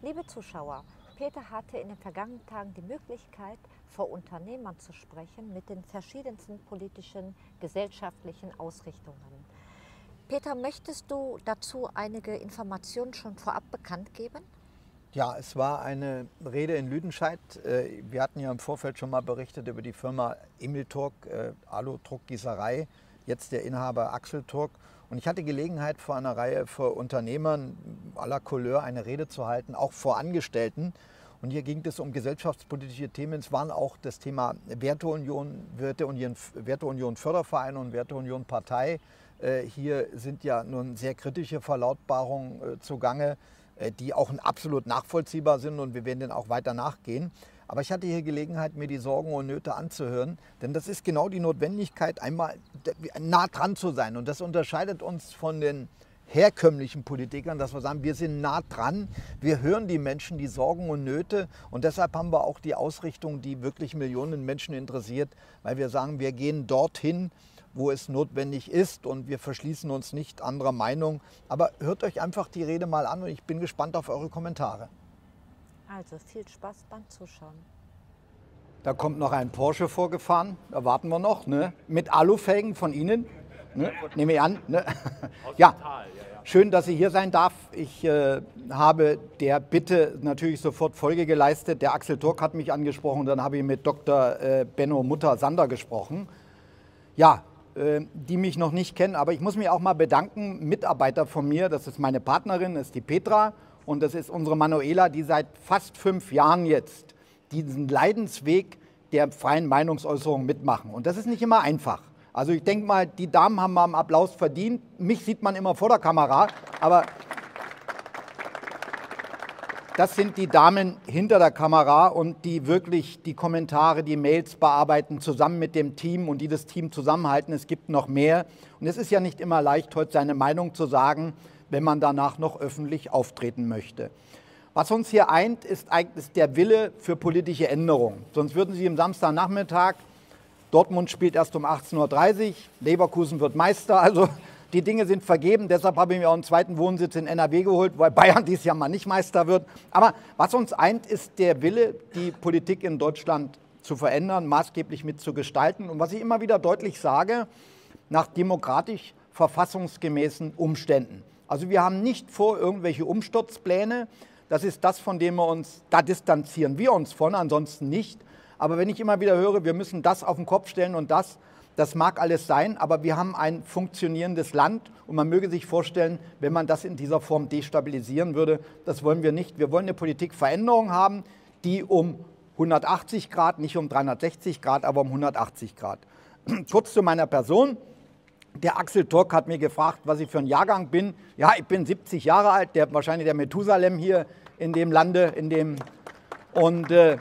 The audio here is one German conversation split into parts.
Liebe Zuschauer, Peter hatte in den vergangenen Tagen die Möglichkeit, vor Unternehmern zu sprechen mit den verschiedensten politischen, gesellschaftlichen Ausrichtungen. Peter, möchtest du dazu einige Informationen schon vorab bekannt geben? Ja, es war eine Rede in Lüdenscheid. Äh, wir hatten ja im Vorfeld schon mal berichtet über die Firma Emilturk, äh, Alu-Druckgießerei, jetzt der Inhaber Axel Turk. Und ich hatte Gelegenheit, vor einer Reihe von Unternehmern aller Couleur eine Rede zu halten, auch vor Angestellten. Und hier ging es um gesellschaftspolitische Themen. Es waren auch das Thema Werteunion, Werteunion, Werteunion Förderverein und Werteunion Partei. Äh, hier sind ja nun sehr kritische Verlautbarungen äh, zugange, äh, die auch absolut nachvollziehbar sind und wir werden denen auch weiter nachgehen. Aber ich hatte hier Gelegenheit, mir die Sorgen und Nöte anzuhören, denn das ist genau die Notwendigkeit, einmal nah dran zu sein. Und das unterscheidet uns von den herkömmlichen Politikern, dass wir sagen, wir sind nah dran, wir hören die Menschen, die Sorgen und Nöte und deshalb haben wir auch die Ausrichtung, die wirklich Millionen Menschen interessiert, weil wir sagen, wir gehen dorthin, wo es notwendig ist und wir verschließen uns nicht anderer Meinung. Aber hört euch einfach die Rede mal an und ich bin gespannt auf eure Kommentare. Also viel Spaß beim Zuschauen. Da kommt noch ein Porsche vorgefahren, da warten wir noch, ne? mit Alufelgen von Ihnen. Ne? Nehme ich an. Ne? Ja, schön, dass ich hier sein darf. Ich äh, habe der Bitte natürlich sofort Folge geleistet. Der Axel Turk hat mich angesprochen, dann habe ich mit Dr. Äh, Benno Mutter Sander gesprochen. Ja, äh, die mich noch nicht kennen, aber ich muss mich auch mal bedanken. Mitarbeiter von mir, das ist meine Partnerin, das ist die Petra und das ist unsere Manuela, die seit fast fünf Jahren jetzt diesen Leidensweg der freien Meinungsäußerung mitmachen. Und das ist nicht immer einfach. Also ich denke mal, die Damen haben mal einen Applaus verdient. Mich sieht man immer vor der Kamera, aber das sind die Damen hinter der Kamera und die wirklich die Kommentare, die Mails bearbeiten, zusammen mit dem Team und die das Team zusammenhalten. Es gibt noch mehr. Und es ist ja nicht immer leicht, heute seine Meinung zu sagen, wenn man danach noch öffentlich auftreten möchte. Was uns hier eint, ist eigentlich der Wille für politische Änderungen. Sonst würden Sie am Samstagnachmittag Dortmund spielt erst um 18.30 Uhr, Leverkusen wird Meister. Also die Dinge sind vergeben. Deshalb habe ich mir auch einen zweiten Wohnsitz in NRW geholt, weil Bayern dieses Jahr mal nicht Meister wird. Aber was uns eint, ist der Wille, die Politik in Deutschland zu verändern, maßgeblich mitzugestalten. Und was ich immer wieder deutlich sage, nach demokratisch verfassungsgemäßen Umständen. Also wir haben nicht vor irgendwelche Umsturzpläne. Das ist das, von dem wir uns, da distanzieren wir uns von, ansonsten nicht. Aber wenn ich immer wieder höre, wir müssen das auf den Kopf stellen und das, das mag alles sein, aber wir haben ein funktionierendes Land und man möge sich vorstellen, wenn man das in dieser Form destabilisieren würde, das wollen wir nicht. Wir wollen eine Politikveränderung haben, die um 180 Grad, nicht um 360 Grad, aber um 180 Grad. Kurz zu meiner Person. Der Axel Turk hat mir gefragt, was ich für ein Jahrgang bin. Ja, ich bin 70 Jahre alt, der, wahrscheinlich der Methusalem hier in dem Lande, in dem. Und äh,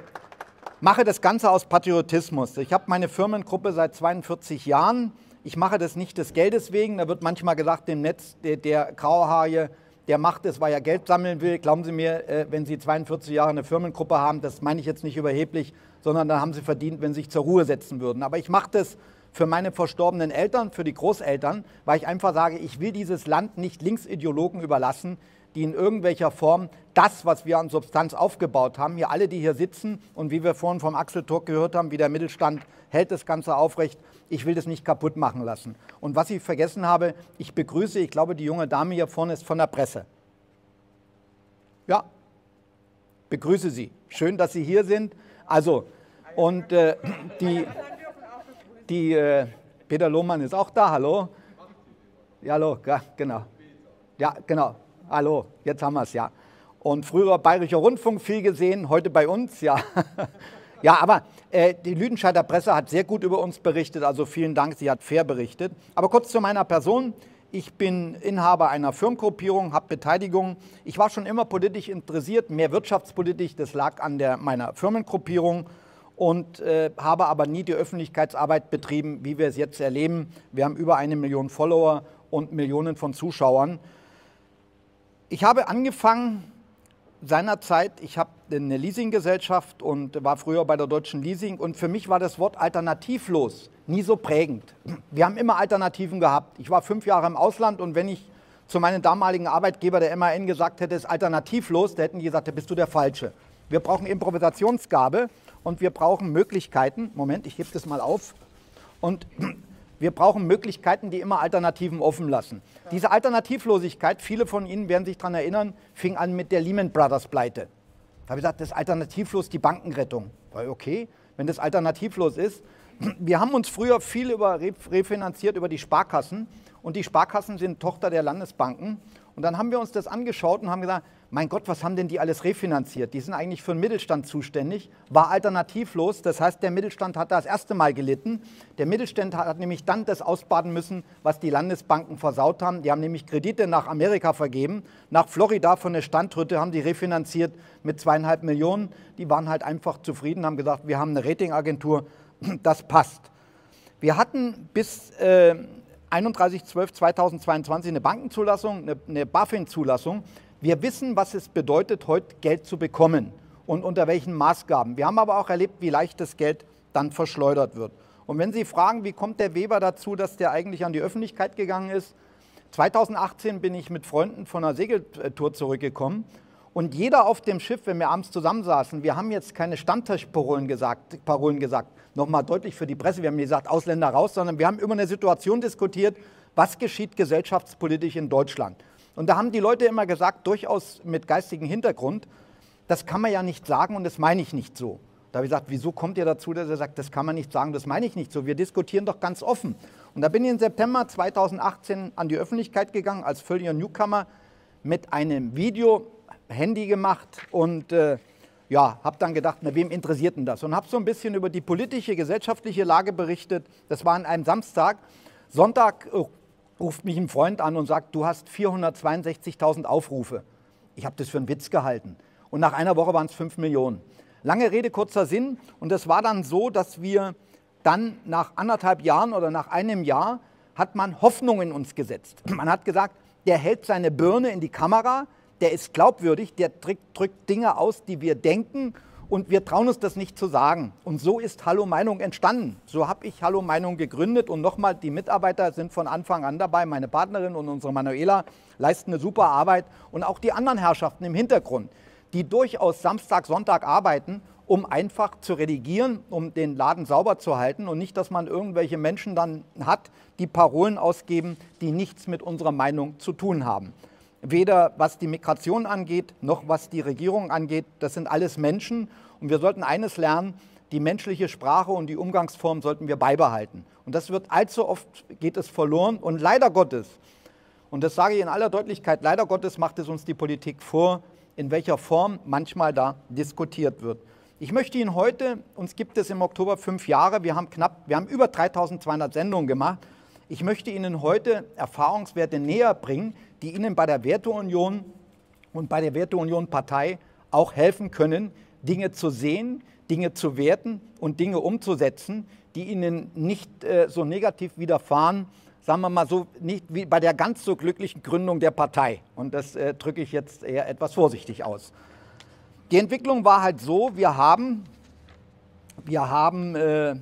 mache das Ganze aus Patriotismus. Ich habe meine Firmengruppe seit 42 Jahren. Ich mache das nicht des Geldes wegen. Da wird manchmal gesagt, im Netz, der, der Grauhaarige, der macht es, weil er Geld sammeln will. Glauben Sie mir, äh, wenn Sie 42 Jahre eine Firmengruppe haben, das meine ich jetzt nicht überheblich, sondern dann haben Sie verdient, wenn Sie sich zur Ruhe setzen würden. Aber ich mache das für meine verstorbenen Eltern, für die Großeltern, weil ich einfach sage, ich will dieses Land nicht Linksideologen überlassen, die in irgendwelcher Form das, was wir an Substanz aufgebaut haben, hier alle, die hier sitzen und wie wir vorhin vom Axel Turk gehört haben, wie der Mittelstand hält das Ganze aufrecht, ich will das nicht kaputt machen lassen. Und was ich vergessen habe, ich begrüße, ich glaube, die junge Dame hier vorne ist von der Presse. Ja, begrüße Sie. Schön, dass Sie hier sind. Also, und äh, die, die äh, Peter Lohmann ist auch da, hallo. Ja, hallo, ja, genau. Ja, genau. Hallo, jetzt haben wir es ja. Und früher Bayerischer Rundfunk viel gesehen, heute bei uns, ja. ja, aber äh, die Lüdenscheider Presse hat sehr gut über uns berichtet, also vielen Dank, sie hat fair berichtet. Aber kurz zu meiner Person. Ich bin Inhaber einer Firmengruppierung, habe Beteiligung. Ich war schon immer politisch interessiert, mehr wirtschaftspolitisch, das lag an der, meiner Firmengruppierung und äh, habe aber nie die Öffentlichkeitsarbeit betrieben, wie wir es jetzt erleben. Wir haben über eine Million Follower und Millionen von Zuschauern. Ich habe angefangen seinerzeit, ich habe eine Leasinggesellschaft und war früher bei der Deutschen Leasing und für mich war das Wort alternativlos nie so prägend. Wir haben immer Alternativen gehabt. Ich war fünf Jahre im Ausland und wenn ich zu meinem damaligen Arbeitgeber der MAN gesagt hätte, es ist alternativlos, da hätten die gesagt, da bist du der Falsche. Wir brauchen Improvisationsgabe und wir brauchen Möglichkeiten. Moment, ich hebe das mal auf. Und wir brauchen Möglichkeiten, die immer Alternativen offen lassen. Diese Alternativlosigkeit, viele von Ihnen werden sich daran erinnern, fing an mit der Lehman Brothers Pleite. Da habe ich gesagt, das ist alternativlos die Bankenrettung. War okay, wenn das alternativlos ist. Wir haben uns früher viel über refinanziert über die Sparkassen und die Sparkassen sind Tochter der Landesbanken. Und dann haben wir uns das angeschaut und haben gesagt, mein Gott, was haben denn die alles refinanziert? Die sind eigentlich für den Mittelstand zuständig, war alternativlos. Das heißt, der Mittelstand hat das erste Mal gelitten. Der Mittelstand hat nämlich dann das ausbaden müssen, was die Landesbanken versaut haben. Die haben nämlich Kredite nach Amerika vergeben. Nach Florida von der Standrütte haben die refinanziert mit zweieinhalb Millionen. Die waren halt einfach zufrieden, haben gesagt, wir haben eine Ratingagentur, das passt. Wir hatten bis äh, 31.12.2022 eine Bankenzulassung, eine, eine BaFin-Zulassung. Wir wissen, was es bedeutet, heute Geld zu bekommen und unter welchen Maßgaben. Wir haben aber auch erlebt, wie leicht das Geld dann verschleudert wird. Und wenn Sie fragen, wie kommt der Weber dazu, dass der eigentlich an die Öffentlichkeit gegangen ist, 2018 bin ich mit Freunden von einer Segeltour zurückgekommen und jeder auf dem Schiff, wenn wir abends zusammensaßen, wir haben jetzt keine Stammtischparolen gesagt, Parolen gesagt, nochmal deutlich für die Presse, wir haben gesagt, Ausländer raus, sondern wir haben über eine Situation diskutiert, was geschieht gesellschaftspolitisch in Deutschland. Und da haben die Leute immer gesagt, durchaus mit geistigem Hintergrund, das kann man ja nicht sagen und das meine ich nicht so. Da habe ich gesagt, wieso kommt ihr dazu, dass er sagt, das kann man nicht sagen, das meine ich nicht so. Wir diskutieren doch ganz offen. Und da bin ich im September 2018 an die Öffentlichkeit gegangen als völliger Newcomer mit einem Video, Handy gemacht und äh, ja, habe dann gedacht, na, wem interessiert denn das? Und habe so ein bisschen über die politische, gesellschaftliche Lage berichtet. Das war an einem Samstag. Sonntag äh, ruft mich ein Freund an und sagt, du hast 462.000 Aufrufe. Ich habe das für einen Witz gehalten. Und nach einer Woche waren es 5 Millionen. Lange Rede, kurzer Sinn. Und es war dann so, dass wir dann nach anderthalb Jahren oder nach einem Jahr hat man Hoffnung in uns gesetzt. Man hat gesagt, der hält seine Birne in die Kamera, der ist glaubwürdig, der drückt, drückt Dinge aus, die wir denken und wir trauen uns das nicht zu sagen. Und so ist Hallo Meinung entstanden. So habe ich Hallo Meinung gegründet und nochmal, die Mitarbeiter sind von Anfang an dabei. Meine Partnerin und unsere Manuela leisten eine super Arbeit und auch die anderen Herrschaften im Hintergrund, die durchaus Samstag, Sonntag arbeiten, um einfach zu redigieren, um den Laden sauber zu halten und nicht, dass man irgendwelche Menschen dann hat, die Parolen ausgeben, die nichts mit unserer Meinung zu tun haben weder was die Migration angeht, noch was die Regierung angeht. Das sind alles Menschen und wir sollten eines lernen, die menschliche Sprache und die Umgangsform sollten wir beibehalten. Und das wird allzu oft, geht es verloren und leider Gottes, und das sage ich in aller Deutlichkeit, leider Gottes macht es uns die Politik vor, in welcher Form manchmal da diskutiert wird. Ich möchte Ihnen heute, uns gibt es im Oktober fünf Jahre, wir haben knapp, wir haben über 3200 Sendungen gemacht, ich möchte Ihnen heute Erfahrungswerte näher bringen, die Ihnen bei der Werteunion und bei der Werteunion Partei auch helfen können, Dinge zu sehen, Dinge zu werten und Dinge umzusetzen, die Ihnen nicht äh, so negativ widerfahren, sagen wir mal so, nicht wie bei der ganz so glücklichen Gründung der Partei. Und das äh, drücke ich jetzt eher etwas vorsichtig aus. Die Entwicklung war halt so, wir haben, wir haben äh,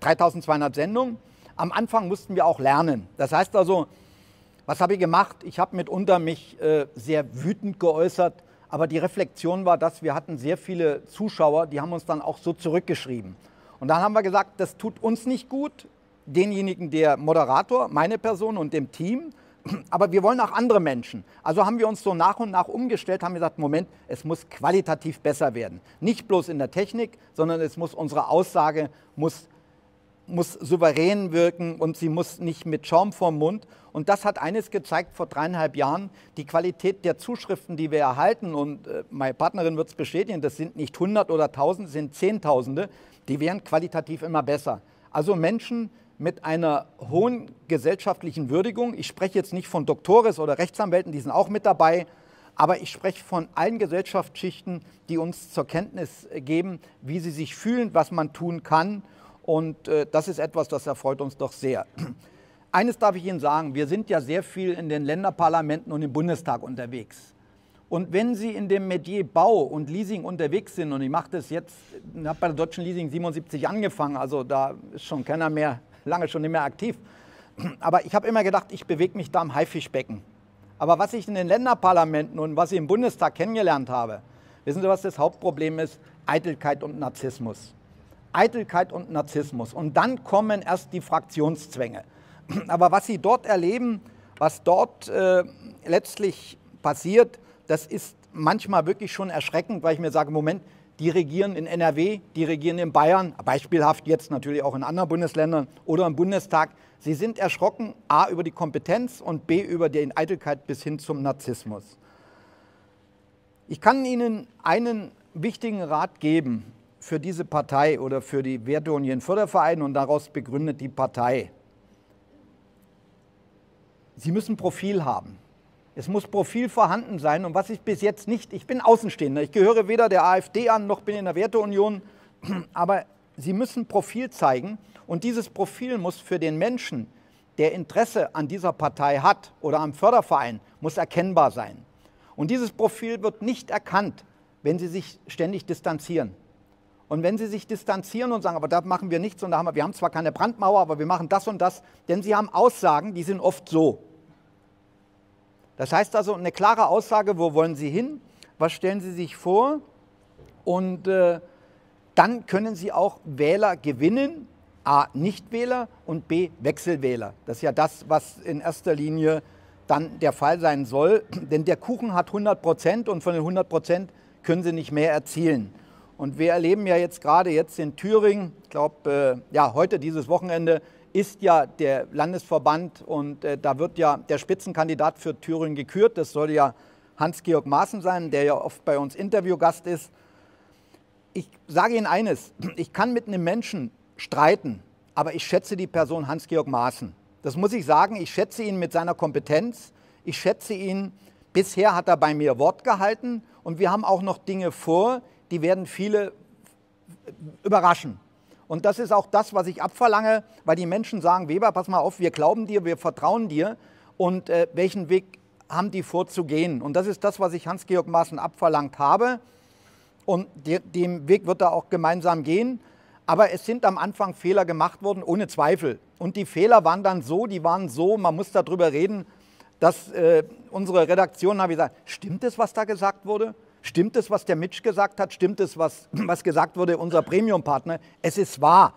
3200 Sendungen, am Anfang mussten wir auch lernen. Das heißt also, was habe ich gemacht? Ich habe mitunter mich äh, sehr wütend geäußert, aber die Reflexion war, dass wir hatten sehr viele Zuschauer, die haben uns dann auch so zurückgeschrieben. Und dann haben wir gesagt, das tut uns nicht gut, denjenigen, der Moderator, meine Person und dem Team, aber wir wollen auch andere Menschen. Also haben wir uns so nach und nach umgestellt, haben gesagt, Moment, es muss qualitativ besser werden. Nicht bloß in der Technik, sondern es muss unsere Aussage muss muss souverän wirken und sie muss nicht mit Schaum vorm Mund. Und das hat eines gezeigt vor dreieinhalb Jahren, die Qualität der Zuschriften, die wir erhalten. Und äh, meine Partnerin wird es bestätigen, das sind nicht 100 oder 1000, sind Zehntausende, die werden qualitativ immer besser. Also Menschen mit einer hohen gesellschaftlichen Würdigung. Ich spreche jetzt nicht von Doktores oder Rechtsanwälten, die sind auch mit dabei. Aber ich spreche von allen Gesellschaftsschichten, die uns zur Kenntnis geben, wie sie sich fühlen, was man tun kann und äh, das ist etwas, das erfreut uns doch sehr. Eines darf ich Ihnen sagen, wir sind ja sehr viel in den Länderparlamenten und im Bundestag unterwegs. Und wenn Sie in dem Metier Bau und Leasing unterwegs sind, und ich mache das jetzt, ich habe bei der Deutschen Leasing 77 angefangen, also da ist schon keiner mehr, lange schon nicht mehr aktiv, Aber ich habe immer gedacht, ich bewege mich da im Haifischbecken. Aber was ich in den Länderparlamenten und was ich im Bundestag kennengelernt habe, wissen Sie, was das Hauptproblem ist? Eitelkeit und Narzissmus. Eitelkeit und Narzissmus. Und dann kommen erst die Fraktionszwänge. Aber was Sie dort erleben, was dort äh, letztlich passiert, das ist manchmal wirklich schon erschreckend, weil ich mir sage, Moment, die regieren in NRW, die regieren in Bayern, beispielhaft jetzt natürlich auch in anderen Bundesländern oder im Bundestag. Sie sind erschrocken, a, über die Kompetenz und b, über die Eitelkeit bis hin zum Narzissmus. Ich kann Ihnen einen wichtigen Rat geben für diese Partei oder für die Werteunion Förderverein und daraus begründet die Partei. Sie müssen Profil haben. Es muss Profil vorhanden sein. Und was ich bis jetzt nicht, ich bin Außenstehender, ich gehöre weder der AfD an, noch bin in der Werteunion, aber Sie müssen Profil zeigen. Und dieses Profil muss für den Menschen, der Interesse an dieser Partei hat oder am Förderverein, muss erkennbar sein. Und dieses Profil wird nicht erkannt, wenn Sie sich ständig distanzieren. Und wenn Sie sich distanzieren und sagen, aber da machen wir nichts und da haben wir, wir haben zwar keine Brandmauer, aber wir machen das und das, denn Sie haben Aussagen, die sind oft so. Das heißt also eine klare Aussage, wo wollen Sie hin, was stellen Sie sich vor und äh, dann können Sie auch Wähler gewinnen, a. Nichtwähler und b. Wechselwähler. Das ist ja das, was in erster Linie dann der Fall sein soll, denn der Kuchen hat 100 Prozent und von den 100 Prozent können Sie nicht mehr erzielen. Und wir erleben ja jetzt gerade jetzt in Thüringen, ich glaube, äh, ja, heute dieses Wochenende, ist ja der Landesverband und äh, da wird ja der Spitzenkandidat für Thüringen gekürt. Das soll ja Hans-Georg Maaßen sein, der ja oft bei uns Interviewgast ist. Ich sage Ihnen eines, ich kann mit einem Menschen streiten, aber ich schätze die Person Hans-Georg Maaßen. Das muss ich sagen, ich schätze ihn mit seiner Kompetenz, ich schätze ihn, bisher hat er bei mir Wort gehalten und wir haben auch noch Dinge vor, die werden viele überraschen. Und das ist auch das, was ich abverlange, weil die Menschen sagen, Weber, pass mal auf, wir glauben dir, wir vertrauen dir. Und äh, welchen Weg haben die vorzugehen? Und das ist das, was ich Hans-Georg Maaßen abverlangt habe. Und de dem Weg wird er auch gemeinsam gehen. Aber es sind am Anfang Fehler gemacht worden, ohne Zweifel. Und die Fehler waren dann so, die waren so, man muss darüber reden, dass äh, unsere Redaktion hat gesagt, stimmt es, was da gesagt wurde? Stimmt es, was der Mitch gesagt hat? Stimmt es, was, was gesagt wurde, unser Premium-Partner? Es ist wahr.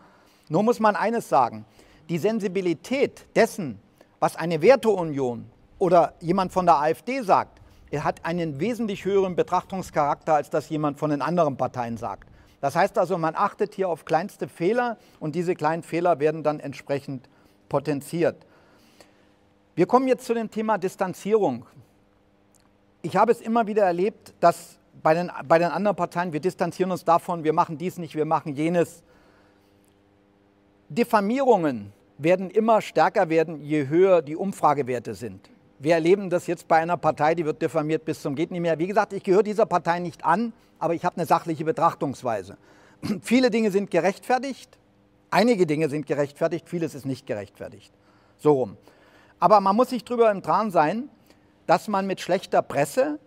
Nur muss man eines sagen. Die Sensibilität dessen, was eine Werteunion oder jemand von der AfD sagt, hat einen wesentlich höheren Betrachtungscharakter, als das jemand von den anderen Parteien sagt. Das heißt also, man achtet hier auf kleinste Fehler und diese kleinen Fehler werden dann entsprechend potenziert. Wir kommen jetzt zu dem Thema Distanzierung ich habe es immer wieder erlebt, dass bei den, bei den anderen Parteien, wir distanzieren uns davon, wir machen dies nicht, wir machen jenes. Diffamierungen werden immer stärker werden, je höher die Umfragewerte sind. Wir erleben das jetzt bei einer Partei, die wird diffamiert bis zum geht nicht mehr. Wie gesagt, ich gehöre dieser Partei nicht an, aber ich habe eine sachliche Betrachtungsweise. Viele Dinge sind gerechtfertigt, einige Dinge sind gerechtfertigt, vieles ist nicht gerechtfertigt. So rum. Aber man muss sich darüber im Tran sein, dass man mit schlechter Presse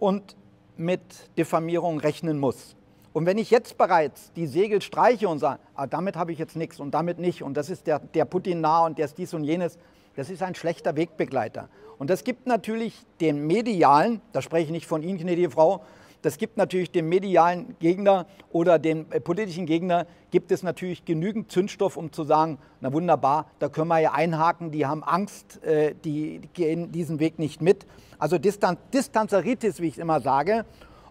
und mit Diffamierung rechnen muss. Und wenn ich jetzt bereits die Segel streiche und sage, ah, damit habe ich jetzt nichts und damit nicht und das ist der, der Putin nah und der ist dies und jenes, das ist ein schlechter Wegbegleiter. Und das gibt natürlich den medialen, da spreche ich nicht von Ihnen, gnädige Frau, das gibt natürlich dem medialen Gegner oder dem äh, politischen Gegner, gibt es natürlich genügend Zündstoff, um zu sagen, na wunderbar, da können wir ja einhaken, die haben Angst, äh, die gehen diesen Weg nicht mit. Also Distan Distanzeritis, wie ich immer sage,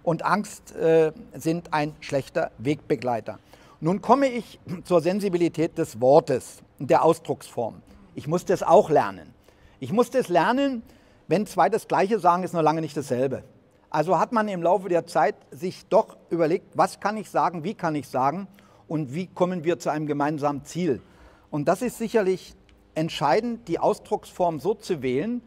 und Angst äh, sind ein schlechter Wegbegleiter. Nun komme ich zur Sensibilität des Wortes der Ausdrucksform. Ich musste es auch lernen. Ich musste es lernen, wenn zwei das Gleiche sagen, ist noch lange nicht dasselbe. Also hat man im Laufe der Zeit sich doch überlegt, was kann ich sagen, wie kann ich sagen und wie kommen wir zu einem gemeinsamen Ziel. Und das ist sicherlich entscheidend, die Ausdrucksform so zu wählen,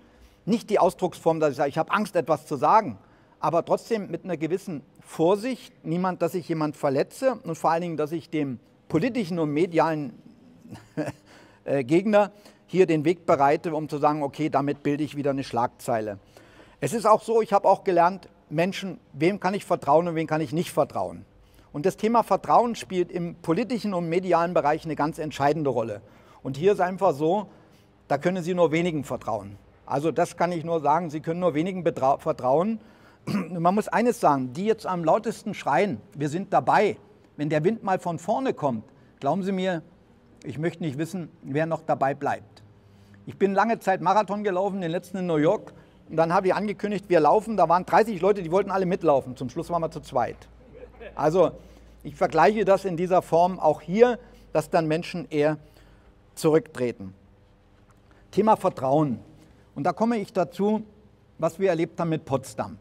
nicht die Ausdrucksform, dass ich sage, ich habe Angst, etwas zu sagen, aber trotzdem mit einer gewissen Vorsicht, niemand, dass ich jemand verletze und vor allen Dingen, dass ich dem politischen und medialen äh, Gegner hier den Weg bereite, um zu sagen, okay, damit bilde ich wieder eine Schlagzeile. Es ist auch so, ich habe auch gelernt, Menschen, wem kann ich vertrauen und wem kann ich nicht vertrauen. Und das Thema Vertrauen spielt im politischen und medialen Bereich eine ganz entscheidende Rolle. Und hier ist einfach so, da können Sie nur wenigen vertrauen. Also das kann ich nur sagen, Sie können nur wenigen vertrauen. Man muss eines sagen, die jetzt am lautesten schreien, wir sind dabei, wenn der Wind mal von vorne kommt, glauben Sie mir, ich möchte nicht wissen, wer noch dabei bleibt. Ich bin lange Zeit Marathon gelaufen, den letzten in New York. Und dann habe ich angekündigt, wir laufen. Da waren 30 Leute, die wollten alle mitlaufen. Zum Schluss waren wir zu zweit. Also ich vergleiche das in dieser Form auch hier, dass dann Menschen eher zurücktreten. Thema Vertrauen. Und da komme ich dazu, was wir erlebt haben mit Potsdam.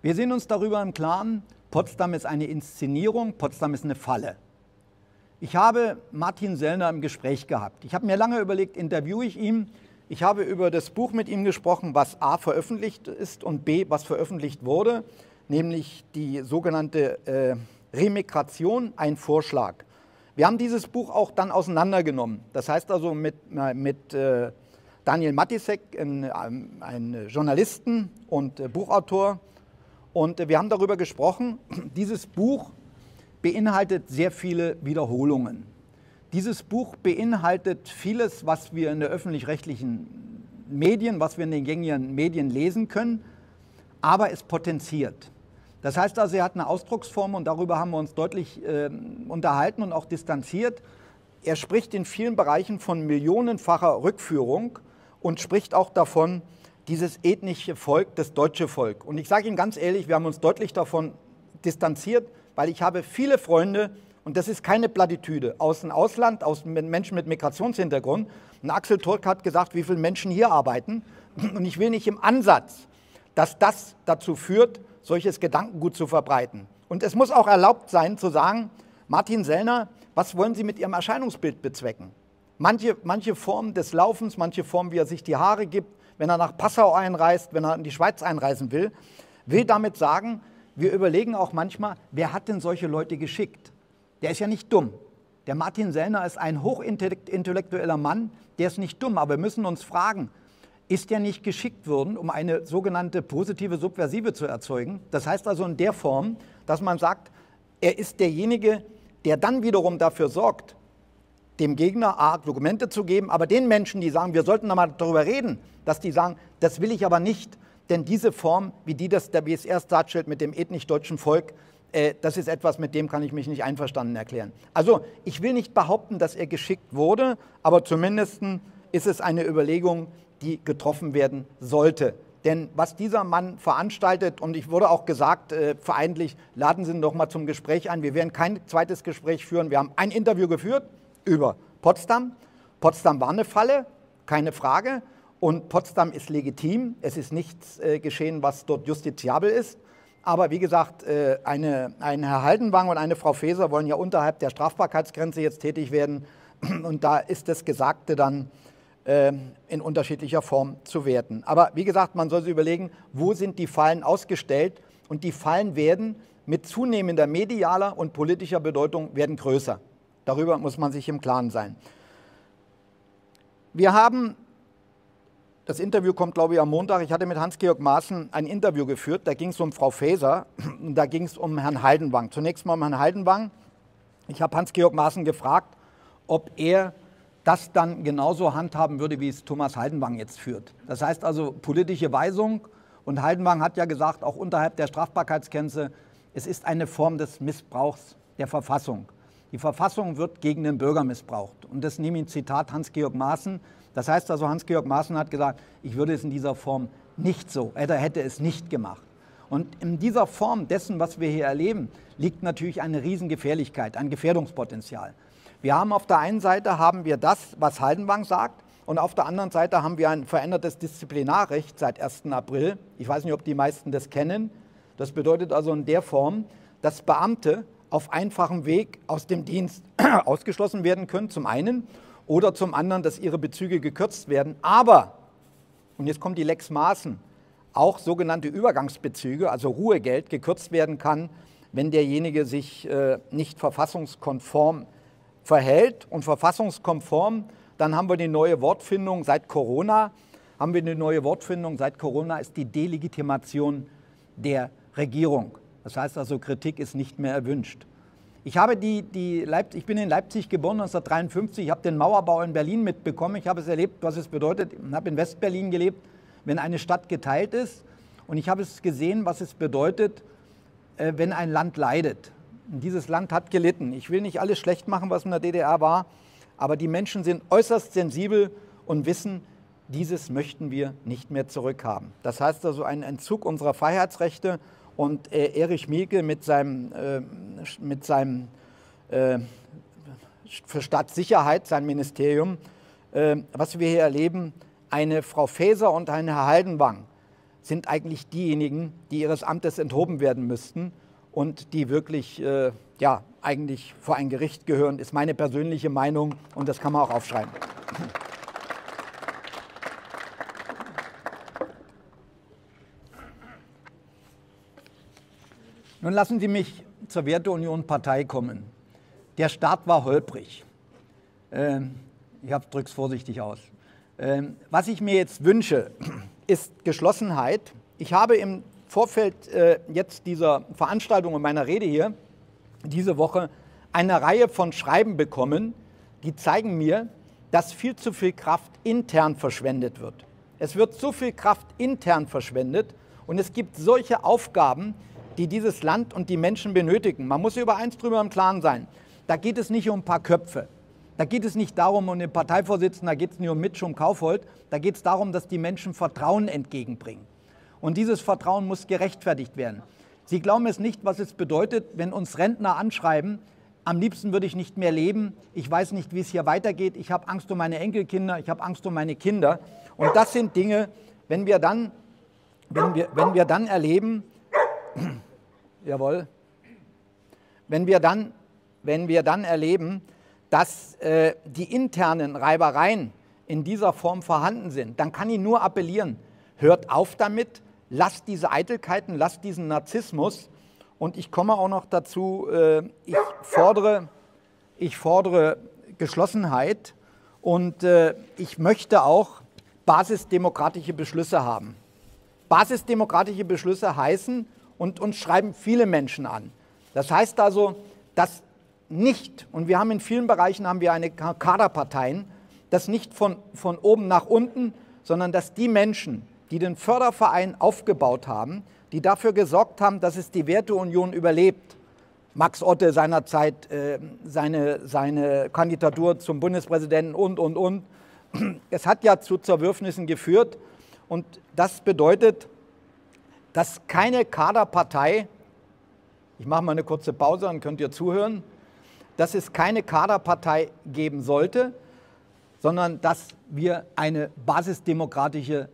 Wir sind uns darüber im Klaren, Potsdam ist eine Inszenierung, Potsdam ist eine Falle. Ich habe Martin Sellner im Gespräch gehabt. Ich habe mir lange überlegt, interviewe ich ihn. Ich habe über das Buch mit ihm gesprochen, was A veröffentlicht ist und B, was veröffentlicht wurde, nämlich die sogenannte äh, Remigration, ein Vorschlag. Wir haben dieses Buch auch dann auseinandergenommen. Das heißt also mit, äh, mit äh, Daniel Matisek, ein, ein Journalisten und äh, Buchautor. Und äh, wir haben darüber gesprochen, dieses Buch beinhaltet sehr viele Wiederholungen. Dieses Buch beinhaltet vieles, was wir in den öffentlich-rechtlichen Medien, was wir in den gängigen Medien lesen können, aber es potenziert. Das heißt also, er hat eine Ausdrucksform und darüber haben wir uns deutlich äh, unterhalten und auch distanziert. Er spricht in vielen Bereichen von millionenfacher Rückführung und spricht auch davon, dieses ethnische Volk, das deutsche Volk. Und ich sage Ihnen ganz ehrlich, wir haben uns deutlich davon distanziert, weil ich habe viele Freunde, und das ist keine Plattitüde, aus dem Ausland, aus Menschen mit Migrationshintergrund. Und Axel Turk hat gesagt, wie viele Menschen hier arbeiten. Und ich will nicht im Ansatz, dass das dazu führt, solches Gedankengut zu verbreiten. Und es muss auch erlaubt sein zu sagen, Martin Sellner, was wollen Sie mit Ihrem Erscheinungsbild bezwecken? Manche, manche Formen des Laufens, manche Formen, wie er sich die Haare gibt, wenn er nach Passau einreist, wenn er in die Schweiz einreisen will, will damit sagen, wir überlegen auch manchmal, wer hat denn solche Leute geschickt? Der ist ja nicht dumm. Der Martin Sellner ist ein hochintellektueller Mann, der ist nicht dumm, aber wir müssen uns fragen, ist der nicht geschickt worden, um eine sogenannte positive Subversive zu erzeugen? Das heißt also in der Form, dass man sagt, er ist derjenige, der dann wiederum dafür sorgt, dem Gegner Argumente zu geben, aber den Menschen, die sagen, wir sollten nochmal darüber reden, dass die sagen, das will ich aber nicht, denn diese Form, wie die das der BSR darstellt mit dem ethnisch-deutschen Volk, äh, das ist etwas, mit dem kann ich mich nicht einverstanden erklären. Also ich will nicht behaupten, dass er geschickt wurde, aber zumindest ist es eine Überlegung, die getroffen werden sollte. Denn was dieser Mann veranstaltet, und ich wurde auch gesagt, äh, vereinlich, laden Sie ihn doch mal zum Gespräch ein. Wir werden kein zweites Gespräch führen. Wir haben ein Interview geführt über Potsdam. Potsdam war eine Falle, keine Frage. Und Potsdam ist legitim. Es ist nichts äh, geschehen, was dort justiziabel ist. Aber wie gesagt, äh, eine, ein Herr Haldenwang und eine Frau Faeser wollen ja unterhalb der Strafbarkeitsgrenze jetzt tätig werden. Und da ist das Gesagte dann äh, in unterschiedlicher Form zu werten. Aber wie gesagt, man soll sich überlegen, wo sind die Fallen ausgestellt? Und die Fallen werden mit zunehmender medialer und politischer Bedeutung werden größer. Darüber muss man sich im Klaren sein. Wir haben, das Interview kommt glaube ich am Montag, ich hatte mit Hans-Georg Maaßen ein Interview geführt, da ging es um Frau Faeser und da ging es um Herrn Heidenwang. Zunächst mal um Herrn Heidenwang. Ich habe Hans-Georg Maaßen gefragt, ob er das dann genauso handhaben würde, wie es Thomas Heidenwang jetzt führt. Das heißt also politische Weisung und Heidenwang hat ja gesagt, auch unterhalb der Strafbarkeitsgrenze, es ist eine Form des Missbrauchs der Verfassung. Die Verfassung wird gegen den Bürger missbraucht. Und das nehme ich ein Zitat Hans-Georg Maaßen. Das heißt also, Hans-Georg Maaßen hat gesagt, ich würde es in dieser Form nicht so, er hätte es nicht gemacht. Und in dieser Form dessen, was wir hier erleben, liegt natürlich eine Riesengefährlichkeit, ein Gefährdungspotenzial. Wir haben auf der einen Seite haben wir das, was Haldenwang sagt, und auf der anderen Seite haben wir ein verändertes Disziplinarrecht seit 1. April. Ich weiß nicht, ob die meisten das kennen. Das bedeutet also in der Form, dass Beamte auf einfachem Weg aus dem Dienst ausgeschlossen werden können, zum einen, oder zum anderen, dass ihre Bezüge gekürzt werden. Aber, und jetzt kommt die Lex Maaßen, auch sogenannte Übergangsbezüge, also Ruhegeld, gekürzt werden kann, wenn derjenige sich äh, nicht verfassungskonform verhält. Und verfassungskonform, dann haben wir die neue Wortfindung seit Corona. Haben wir eine neue Wortfindung seit Corona, ist die Delegitimation der Regierung. Das heißt also, Kritik ist nicht mehr erwünscht. Ich, habe die, die Leip ich bin in Leipzig geboren 1953, ich habe den Mauerbau in Berlin mitbekommen, ich habe es erlebt, was es bedeutet, ich habe in Westberlin gelebt, wenn eine Stadt geteilt ist und ich habe es gesehen, was es bedeutet, äh, wenn ein Land leidet. Und dieses Land hat gelitten. Ich will nicht alles schlecht machen, was in der DDR war, aber die Menschen sind äußerst sensibel und wissen, dieses möchten wir nicht mehr zurückhaben. Das heißt also ein Entzug unserer Freiheitsrechte und äh, Erich Mielke mit seinem, äh, mit seinem äh, für Staatssicherheit, sein Ministerium, was wir hier erleben, eine Frau Faeser und ein Herr Haldenwang sind eigentlich diejenigen, die ihres Amtes enthoben werden müssten und die wirklich äh, ja, eigentlich vor ein Gericht gehören, ist meine persönliche Meinung und das kann man auch aufschreiben. Nun lassen Sie mich zur Werteunion Partei kommen. Der Start war holprig. Ähm, ich drücke es vorsichtig aus. Ähm, was ich mir jetzt wünsche, ist Geschlossenheit. Ich habe im Vorfeld äh, jetzt dieser Veranstaltung und meiner Rede hier diese Woche eine Reihe von Schreiben bekommen, die zeigen mir, dass viel zu viel Kraft intern verschwendet wird. Es wird zu viel Kraft intern verschwendet und es gibt solche Aufgaben, die dieses Land und die Menschen benötigen. Man muss über eins drüber im Klaren sein. Da geht es nicht um ein paar Köpfe. Da geht es nicht darum, um den Parteivorsitzenden, da geht es nicht um Mitsch, um Kaufhold. Da geht es darum, dass die Menschen Vertrauen entgegenbringen. Und dieses Vertrauen muss gerechtfertigt werden. Sie glauben es nicht, was es bedeutet, wenn uns Rentner anschreiben, am liebsten würde ich nicht mehr leben, ich weiß nicht, wie es hier weitergeht, ich habe Angst um meine Enkelkinder, ich habe Angst um meine Kinder. Und das sind Dinge, wenn wir dann, wenn wir, wenn wir dann erleben, Jawohl. Wenn wir dann, wenn wir dann erleben, dass äh, die internen Reibereien in dieser Form vorhanden sind, dann kann ich nur appellieren, hört auf damit, lasst diese Eitelkeiten, lasst diesen Narzissmus. Und ich komme auch noch dazu, äh, ich, fordere, ich fordere Geschlossenheit und äh, ich möchte auch basisdemokratische Beschlüsse haben. Basisdemokratische Beschlüsse heißen, und uns schreiben viele Menschen an. Das heißt also, dass nicht, und wir haben in vielen Bereichen haben wir eine Kaderparteien, dass nicht von, von oben nach unten, sondern dass die Menschen, die den Förderverein aufgebaut haben, die dafür gesorgt haben, dass es die Werteunion überlebt, Max Otte seinerzeit äh, seine, seine Kandidatur zum Bundespräsidenten und, und, und. Es hat ja zu Zerwürfnissen geführt und das bedeutet, dass keine Kaderpartei, ich mache mal eine kurze Pause, dann könnt ihr zuhören, dass es keine Kaderpartei geben sollte, sondern dass wir eine basisdemokratische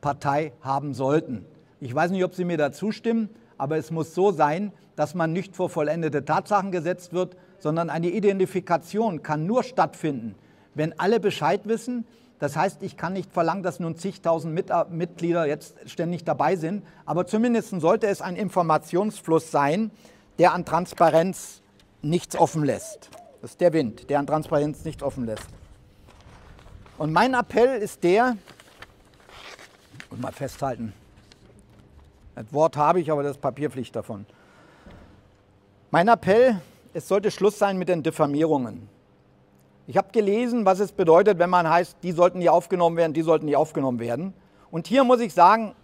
Partei haben sollten. Ich weiß nicht, ob Sie mir da zustimmen, aber es muss so sein, dass man nicht vor vollendete Tatsachen gesetzt wird, sondern eine Identifikation kann nur stattfinden, wenn alle Bescheid wissen, das heißt, ich kann nicht verlangen, dass nun zigtausend Mitglieder jetzt ständig dabei sind, aber zumindest sollte es ein Informationsfluss sein, der an Transparenz nichts offen lässt. Das ist der Wind, der an Transparenz nichts offen lässt. Und mein Appell ist der, und mal festhalten, das Wort habe ich, aber das Papier fliegt davon. Mein Appell, es sollte Schluss sein mit den Diffamierungen. Ich habe gelesen, was es bedeutet, wenn man heißt, die sollten nicht aufgenommen werden, die sollten nicht aufgenommen werden. Und hier muss ich sagen,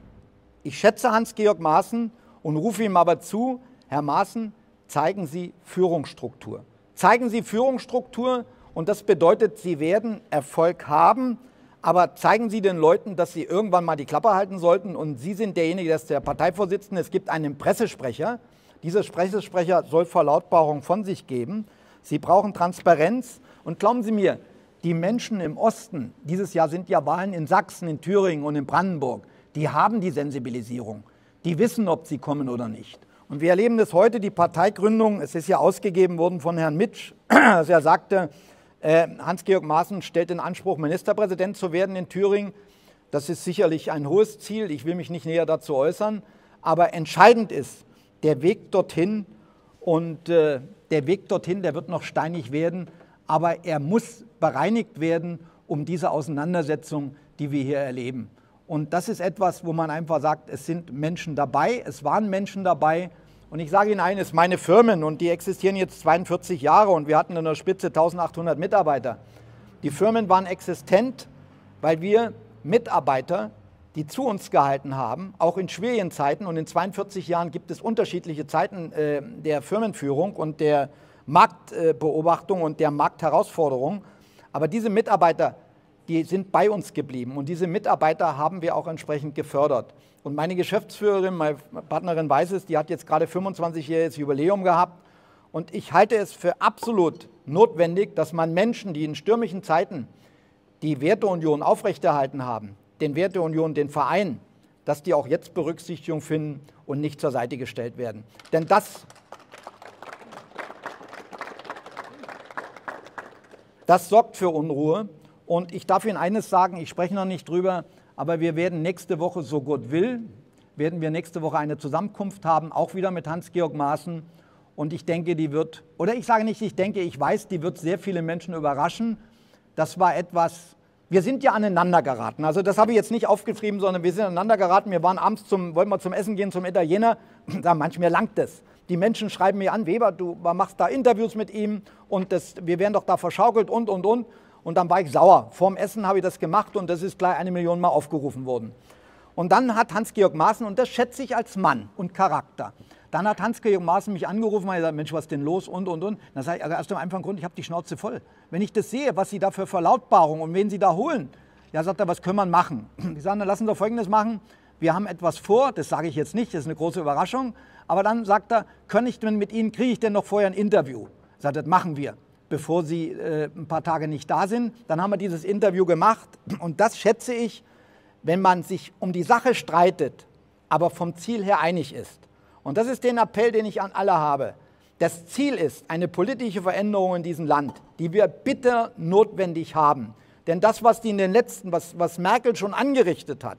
ich schätze Hans-Georg Maaßen und rufe ihm aber zu, Herr Maaßen, zeigen Sie Führungsstruktur. Zeigen Sie Führungsstruktur und das bedeutet, Sie werden Erfolg haben, aber zeigen Sie den Leuten, dass sie irgendwann mal die Klappe halten sollten und Sie sind derjenige, das ist der Parteivorsitzende. Es gibt einen Pressesprecher. Dieser Pressesprecher soll Verlautbarung von sich geben. Sie brauchen Transparenz und glauben Sie mir, die Menschen im Osten, dieses Jahr sind ja Wahlen in Sachsen, in Thüringen und in Brandenburg, die haben die Sensibilisierung. Die wissen, ob sie kommen oder nicht. Und wir erleben das heute, die Parteigründung, es ist ja ausgegeben worden von Herrn Mitsch, dass er sagte, äh, Hans-Georg Maaßen stellt den Anspruch, Ministerpräsident zu werden in Thüringen. Das ist sicherlich ein hohes Ziel, ich will mich nicht näher dazu äußern, aber entscheidend ist der Weg dorthin und äh, der Weg dorthin, der wird noch steinig werden, aber er muss bereinigt werden um diese Auseinandersetzung, die wir hier erleben. Und das ist etwas, wo man einfach sagt, es sind Menschen dabei, es waren Menschen dabei Und ich sage Ihnen eines, meine Firmen, und die existieren jetzt 42 Jahre und wir hatten in der Spitze 1800 Mitarbeiter. Die Firmen waren existent, weil wir Mitarbeiter, die zu uns gehalten haben, auch in schwierigen Zeiten, und in 42 Jahren gibt es unterschiedliche Zeiten äh, der Firmenführung und der Marktbeobachtung und der Marktherausforderung. Aber diese Mitarbeiter, die sind bei uns geblieben und diese Mitarbeiter haben wir auch entsprechend gefördert. Und meine Geschäftsführerin, meine Partnerin weiß es, die hat jetzt gerade 25-jähriges Jubiläum gehabt. Und ich halte es für absolut notwendig, dass man Menschen, die in stürmischen Zeiten die Werteunion aufrechterhalten haben, den Werteunion, den Verein, dass die auch jetzt Berücksichtigung finden und nicht zur Seite gestellt werden. Denn das, das sorgt für Unruhe. Und ich darf Ihnen eines sagen, ich spreche noch nicht drüber, aber wir werden nächste Woche, so Gott will, werden wir nächste Woche eine Zusammenkunft haben, auch wieder mit Hans-Georg Maaßen. Und ich denke, die wird, oder ich sage nicht, ich denke, ich weiß, die wird sehr viele Menschen überraschen. Das war etwas, wir sind ja aneinander geraten. Also das habe ich jetzt nicht aufgeschrieben, sondern wir sind aneinander geraten. Wir waren abends zum, wollten wir zum Essen gehen zum Italiener. Da manchmal langt es. Die Menschen schreiben mir an, Weber, du machst da Interviews mit ihm und das, wir werden doch da verschaukelt und, und, und. Und dann war ich sauer. Vorm Essen habe ich das gemacht und das ist gleich eine Million Mal aufgerufen worden. Und dann hat Hans-Georg Maaßen, und das schätze ich als Mann und Charakter, dann hat Hans-Georg Maaßen mich angerufen und gesagt, Mensch, was ist denn los und, und, und. Dann sage ich, also aus dem einfachen Grund, ich habe die Schnauze voll. Wenn ich das sehe, was Sie da für Verlautbarung und wen Sie da holen, ja, sagt er, was können wir machen? Ich sage, dann lassen Sie Folgendes machen. Wir haben etwas vor, das sage ich jetzt nicht, das ist eine große Überraschung. Aber dann sagt er, kann ich denn mit Ihnen, kriege ich denn noch vorher ein Interview? Sagt, das machen wir bevor Sie äh, ein paar Tage nicht da sind. Dann haben wir dieses Interview gemacht und das schätze ich, wenn man sich um die Sache streitet, aber vom Ziel her einig ist. Und das ist den Appell, den ich an alle habe. Das Ziel ist eine politische Veränderung in diesem Land, die wir bitter notwendig haben. Denn das, was die in den letzten, was, was Merkel schon angerichtet hat,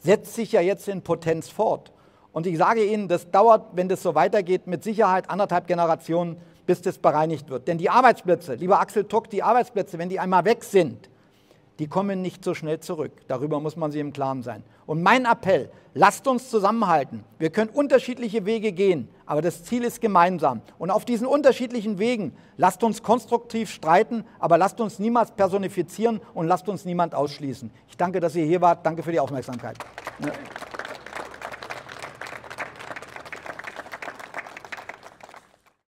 setzt sich ja jetzt in Potenz fort. Und ich sage Ihnen, das dauert, wenn das so weitergeht, mit Sicherheit anderthalb Generationen, bis das bereinigt wird. Denn die Arbeitsplätze, lieber Axel Tuck, die Arbeitsplätze, wenn die einmal weg sind, die kommen nicht so schnell zurück. Darüber muss man sich im Klaren sein. Und mein Appell, lasst uns zusammenhalten. Wir können unterschiedliche Wege gehen, aber das Ziel ist gemeinsam. Und auf diesen unterschiedlichen Wegen, lasst uns konstruktiv streiten, aber lasst uns niemals personifizieren und lasst uns niemand ausschließen. Ich danke, dass ihr hier wart. Danke für die Aufmerksamkeit. Ja.